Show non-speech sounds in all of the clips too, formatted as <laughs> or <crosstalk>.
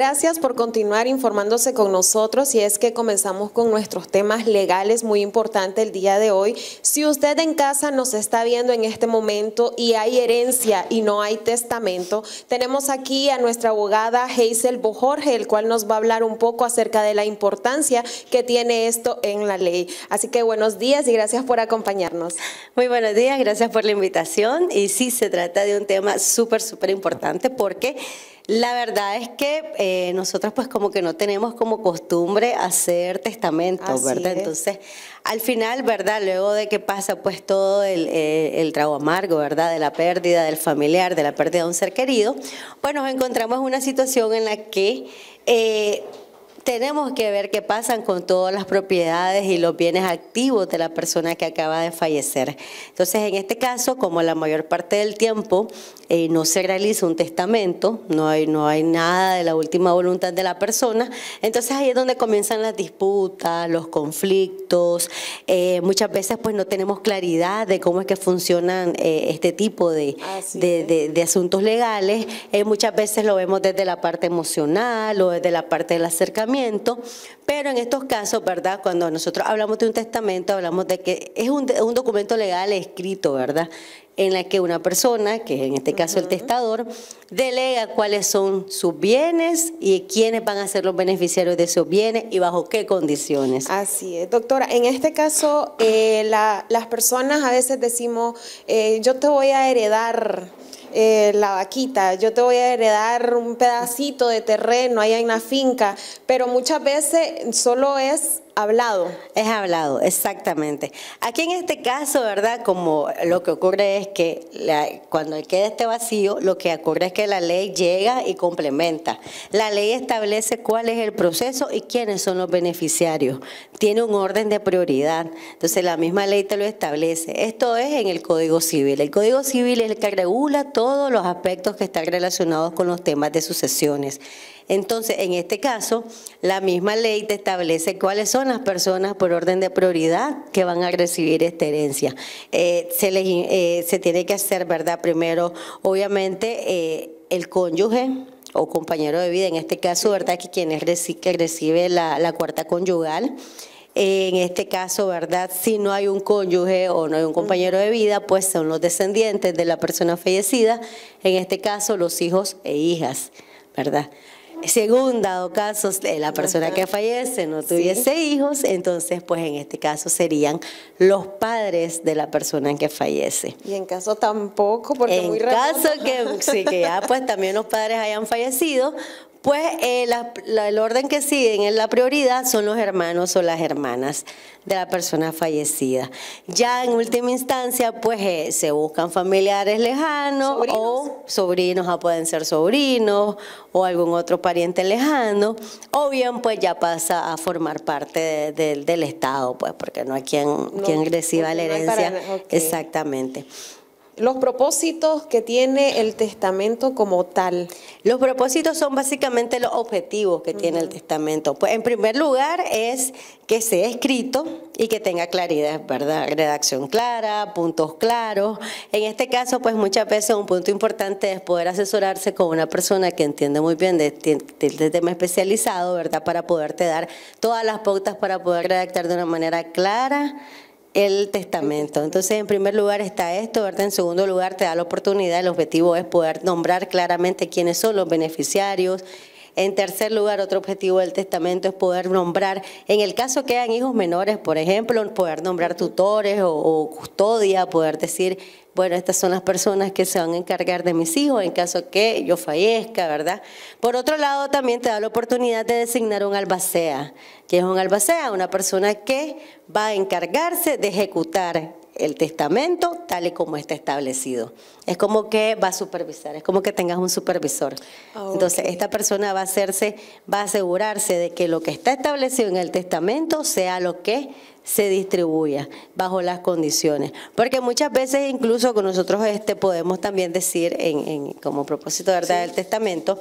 Gracias por continuar informándose con nosotros y es que comenzamos con nuestros temas legales muy importantes el día de hoy. Si usted en casa nos está viendo en este momento y hay herencia y no hay testamento, tenemos aquí a nuestra abogada Hazel Bojorge, el cual nos va a hablar un poco acerca de la importancia que tiene esto en la ley. Así que buenos días y gracias por acompañarnos. Muy buenos días, gracias por la invitación y sí se trata de un tema súper, súper importante porque la verdad es que eh, nosotros pues como que no tenemos como costumbre hacer testamentos, ¿verdad? Entonces, al final, ¿verdad? Luego de que pasa pues todo el, eh, el, trago amargo, ¿verdad? De la pérdida del familiar, de la pérdida de un ser querido, pues nos encontramos en una situación en la que... Eh, tenemos que ver qué pasan con todas las propiedades y los bienes activos de la persona que acaba de fallecer. Entonces, en este caso, como la mayor parte del tiempo eh, no se realiza un testamento, no hay, no hay nada de la última voluntad de la persona, entonces ahí es donde comienzan las disputas, los conflictos. Eh, muchas veces pues no tenemos claridad de cómo es que funcionan eh, este tipo de, de, de, asuntos legales. muchas veces lo vemos desde la parte emocional o desde la parte del acercamiento pero en estos casos, ¿verdad? Cuando nosotros hablamos de un testamento, hablamos de que es un, documento legal escrito, ¿verdad? En la que una persona, que en este caso el testador, delega cuáles son sus bienes y quiénes van a ser los beneficiarios de esos bienes y bajo qué condiciones. Así es, doctora. En este caso, eh, las personas a veces decimos, eh, yo te voy a heredar eh, la vaquita, yo te voy a heredar un pedacito de terreno allá en la finca, pero muchas veces solo es hablado. Es hablado, exactamente. Aquí en este caso, ¿verdad? Como lo que ocurre es que cuando queda este vacío, lo que ocurre es que la ley llega y complementa. La ley establece cuál es el proceso y quiénes son los beneficiarios. Tiene un orden de prioridad. Entonces la misma ley te lo establece. Esto es en el Código Civil. El Código Civil es el que regula todos los aspectos que están relacionados con los temas de sucesiones. Entonces, en este caso, la misma ley te establece cuáles son las personas por orden de prioridad que van a recibir esta herencia. Eh, se, les, eh, se tiene que hacer, ¿verdad? Primero, obviamente, eh, el cónyuge o compañero de vida, en este caso, ¿verdad? Que quien es, que recibe la, la cuarta conyugal. En este caso, ¿verdad? Si no hay un cónyuge o no hay un compañero de vida, pues son los descendientes de la persona fallecida, en este caso los hijos e hijas, ¿verdad? Según dado caso la persona que fallece no tuviese hijos, entonces pues en este caso serían los padres de la persona que fallece. Y en caso tampoco, porque en muy caso que sí que ya pues también los padres hayan fallecido, pues eh, el orden que siguen en la prioridad son los hermanos o las hermanas de la persona fallecida. Ya en última instancia, pues eh, se buscan familiares lejanos o sobrinos, o ah, pueden ser sobrinos o algún otro pariente lejano, o bien pues ya pasa a formar parte del Estado, pues porque no hay quien, quien reciba la herencia. Exactamente los propósitos que tiene el testamento como tal. Los propósitos son básicamente los objetivos que tiene el testamento. Pues en primer lugar es que sea escrito y que tenga claridad, ¿verdad? Redacción clara, puntos claros. En este caso, pues muchas veces un punto importante es poder asesorarse con una persona que entiende muy bien de, tema especializado, ¿verdad? Para poderte dar todas las pautas para poder redactar de una manera clara, el testamento. Entonces, en primer lugar está esto, ¿verdad? En segundo lugar, te da la oportunidad, el objetivo es poder nombrar claramente quiénes son los beneficiarios. En tercer lugar, otro objetivo del testamento es poder nombrar, en el caso que hayan hijos menores, por ejemplo, poder nombrar tutores o, o custodia, poder decir bueno, estas son las personas que se van a encargar de mis hijos en caso que yo fallezca, ¿verdad? Por otro lado, también te da la oportunidad de designar un albacea. que es un albacea? Una persona que va a encargarse de ejecutar el testamento tal y como está establecido. Es como que va a supervisar, es como que tengas un supervisor. Ah, Entonces, esta persona va a hacerse, va a asegurarse de que lo que está establecido en el testamento sea lo que se distribuya bajo las condiciones. Porque muchas veces incluso con nosotros este podemos también decir, en, como propósito ¿verdad? del testamento,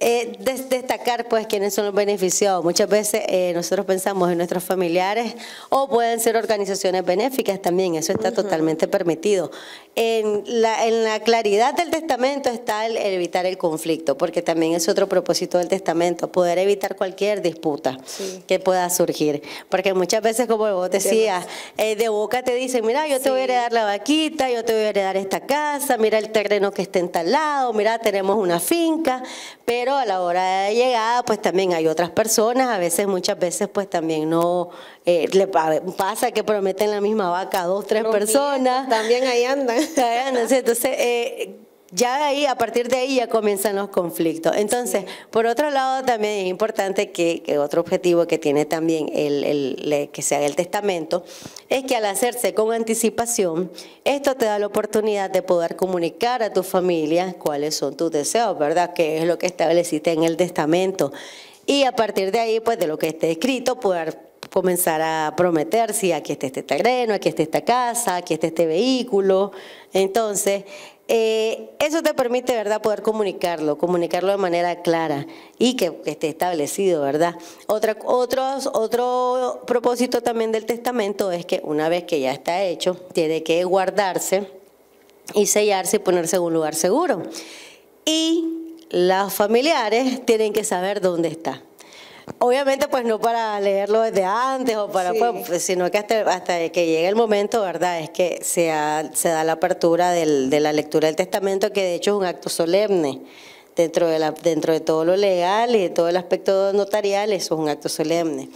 Eh, destacar pues quiénes son los beneficiados. Muchas veces eh, nosotros pensamos en nuestros familiares o pueden ser organizaciones benéficas también, eso está totalmente permitido. En la, en la claridad del testamento está el, evitar el conflicto, porque también es otro propósito del testamento, poder evitar cualquier disputa que pueda surgir. Porque muchas veces, como vos decías, eh, de boca te dicen, mira, yo te voy a heredar la vaquita, yo te voy a heredar esta casa, mira el terreno que está en tal lado, mira, tenemos una finca, pero a la hora de llegada, pues también hay otras personas, a veces, muchas veces, pues también no eh, le pasa que prometen la misma vaca a dos, tres personas. También ahí andan. Entonces, eh, ya ahí, a partir de ahí ya comienzan los conflictos. Entonces, por otro lado, también es importante que, otro objetivo que tiene también el, que se haga el testamento es que al hacerse con anticipación, esto te da la oportunidad de poder comunicar a tu familia cuáles son tus deseos, ¿verdad? Que es lo que estableciste en el testamento. Y a partir de ahí, pues de lo que esté escrito, poder comenzar a prometer si aquí está este terreno, aquí está esta casa, aquí está este vehículo. Entonces, eh, eso te permite, ¿verdad?, poder comunicarlo, comunicarlo de manera clara y que, esté establecido, ¿verdad? Otra, otros, otro propósito también del testamento es que una vez que ya está hecho, tiene que guardarse y sellarse y ponerse en un lugar seguro. Y los familiares tienen que saber dónde está. Obviamente, pues no para leerlo desde antes o para, pues, sino que hasta, hasta que llegue el momento, ¿verdad? Es que se, se da la apertura del, de la lectura del testamento, que de hecho es un acto solemne dentro de, la, dentro de todo lo legal y de todo el aspecto notarial, eso es un acto solemne.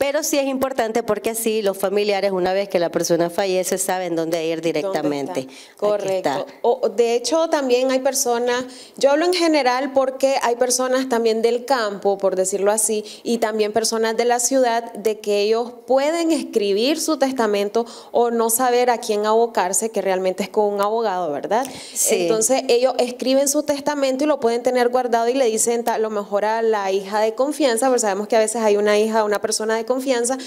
Pero sí es importante porque así los familiares, una vez que la persona fallece, saben dónde ir directamente. Correcto. O, de hecho, también hay personas, yo hablo en general porque hay personas también del campo, por decirlo así, y también personas de la ciudad, de que ellos pueden escribir su testamento o no saber a quién abocarse, que realmente es con un abogado, ¿verdad? Entonces ellos escriben su testamento y lo pueden tener guardado y le dicen a lo mejor a la hija de confianza, porque sabemos que a veces hay una hija, una persona de confianza,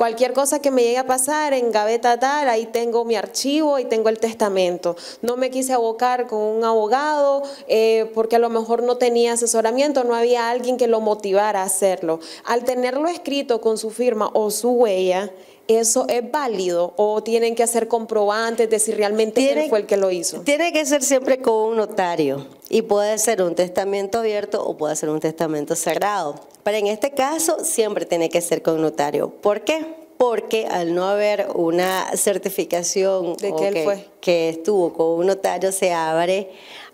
Cualquier cosa que me llegue a pasar en gaveta tal, ahí tengo mi archivo y tengo el testamento. No me quise abocar con un abogado eh, porque a lo mejor no tenía asesoramiento, no había alguien que lo motivara a hacerlo. Al tenerlo escrito con su firma o su huella, ¿eso es válido o tienen que hacer comprobantes de si realmente él fue el que lo hizo? Tiene que ser siempre con un notario y puede ser un testamento abierto o puede ser un testamento cerrado. Pero en este caso siempre tiene que ser con un notario. ¿Por qué? Porque al no haber una certificación de que él fue que estuvo con un notario se abre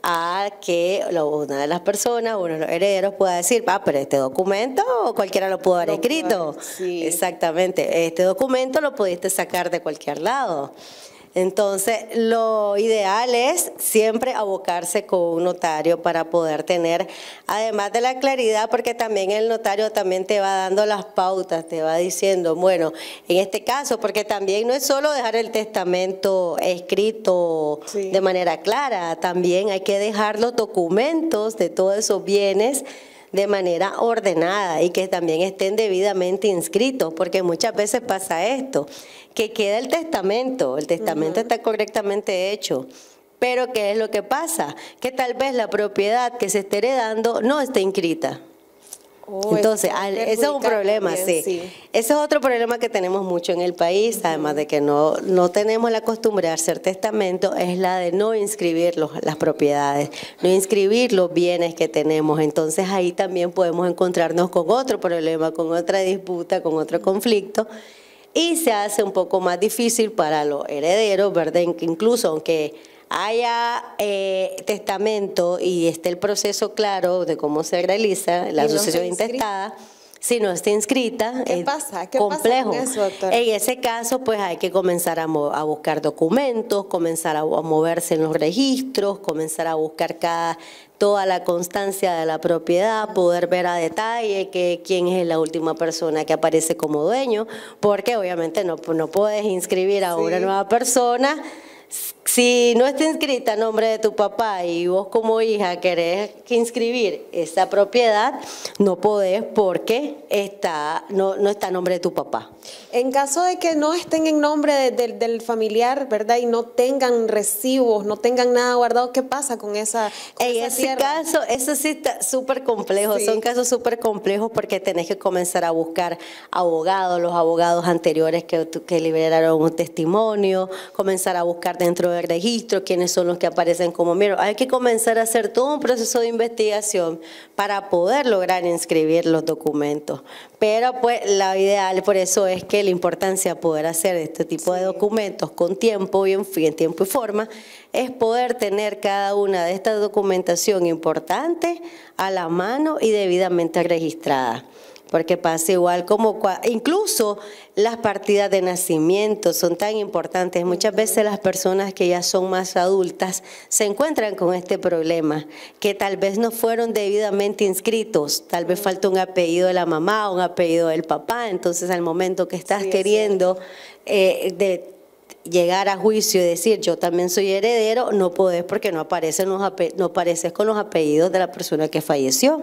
a que una de las personas, uno de los herederos pueda decir, ah, pero este documento cualquiera lo pudo haber escrito. Exactamente, este documento lo pudiste sacar de cualquier lado. Entonces, lo ideal es siempre abocarse con un notario para poder tener, además de la claridad, porque también el notario también te va dando las pautas, te va diciendo, bueno, en este caso, porque también no es solo dejar el testamento escrito de manera clara, también hay que dejar los documentos de todos esos bienes de manera ordenada y que también estén debidamente inscritos, porque muchas veces pasa esto, que queda el testamento, el testamento está correctamente hecho. Pero ¿qué es lo que pasa? Que tal vez la propiedad que se esté heredando no esté inscrita. Oh, Entonces, ese es un problema, sí. Ese es otro problema que tenemos mucho en el país, además de que no, no tenemos la costumbre de hacer testamento, es la de no inscribir las propiedades, no inscribir los bienes que tenemos. Entonces ahí también podemos encontrarnos con otro problema, con otra disputa, con otro conflicto. Y se hace un poco más difícil para los herederos, ¿verdad? Incluso aunque haya eh, testamento y esté el proceso claro de cómo se realiza la sucesión intestada, si no está inscrita, ¿Qué pasa? ¿Qué complejo. Pasa eso, en ese caso, pues hay que comenzar a, buscar documentos, comenzar a, moverse en los registros, comenzar a buscar cada toda la constancia de la propiedad, poder ver a detalle que, quién es la última persona que aparece como dueño, porque obviamente no, no puedes inscribir a una nueva persona si no está inscrita a nombre de tu papá y vos como hija querés inscribir esa propiedad, no podés porque está, no, no está a nombre de tu papá. En caso de que no estén en nombre del familiar, ¿verdad? Y no tengan recibos, no tengan nada guardado, ¿qué pasa con esa En ese caso, eso sí está súper complejo. Son casos súper complejos porque tenés que comenzar a buscar abogados, los abogados anteriores que, que liberaron un testimonio, comenzar a buscar dentro del registro quiénes son los que aparecen como miembros. Hay que comenzar a hacer todo un proceso de investigación para poder lograr inscribir los documentos. Pero pues la ideal por eso es que la importancia de poder hacer este tipo de documentos con tiempo y en, en tiempo y forma es poder tener cada una de estas documentación importante a la mano y debidamente registrada porque pasa igual como incluso las partidas de nacimiento son tan importantes. Muchas veces las personas que ya son más adultas se encuentran con este problema, que tal vez no fueron debidamente inscritos, tal vez falta un apellido de la mamá, un apellido del papá, entonces al momento que estás queriendo eh, de llegar a juicio y decir yo también soy heredero, no podés porque no, aparecen los no apareces con los apellidos de la persona que falleció.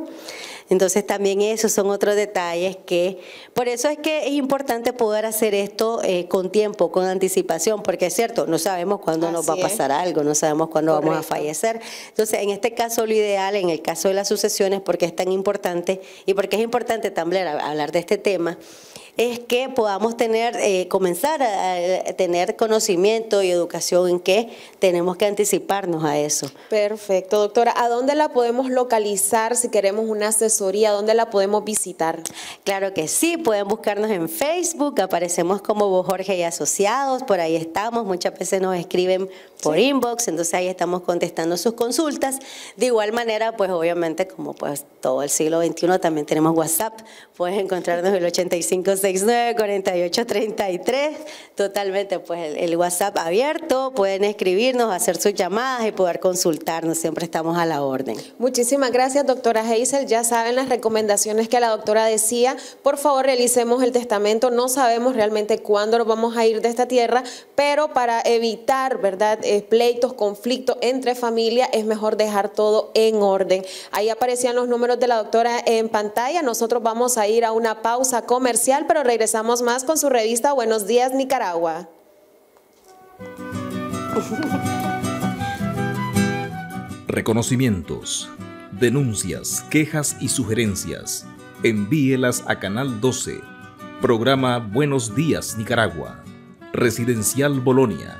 Entonces también esos son otros detalles que, por eso es que es importante poder hacer esto eh, con tiempo, con anticipación, porque es cierto, no sabemos cuándo nos va a pasar algo, no sabemos cuándo vamos a fallecer. Entonces, en este caso lo ideal, en el caso de las sucesiones, porque es tan importante y porque es importante también hablar de este tema, es que podamos tener, eh, comenzar a, tener conocimiento y educación en que tenemos que anticiparnos a eso. Perfecto, doctora. ¿A dónde la podemos localizar si queremos una asesoría? ¿A dónde la podemos visitar? Claro que sí, pueden buscarnos en Facebook, aparecemos como Jorge y Asociados, por ahí estamos, muchas veces nos escriben por inbox, entonces ahí estamos contestando sus consultas. De igual manera, pues obviamente como pues todo el siglo XXI también tenemos WhatsApp, puedes encontrarnos en el 8569-4833, totalmente pues el, WhatsApp abierto, pueden escribirnos, hacer sus llamadas y poder consultarnos, siempre estamos a la orden. Muchísimas gracias doctora Hazel, ya saben las recomendaciones que la doctora decía, por favor realicemos el testamento, no sabemos realmente cuándo nos vamos a ir de esta tierra, pero para evitar, ¿verdad?, eh, pleitos, conflictos entre familias, es mejor dejar todo en orden. Ahí aparecían los números de la doctora en pantalla. Nosotros vamos a ir a una pausa comercial, pero regresamos más con su revista Buenos Días Nicaragua. <laughs> Reconocimientos, denuncias, quejas y sugerencias. Envíelas a Canal 12. Programa Buenos Días Nicaragua. Residencial Bolonia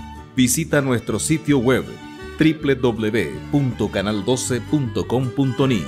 Visita nuestro sitio web www.canal12.com.ni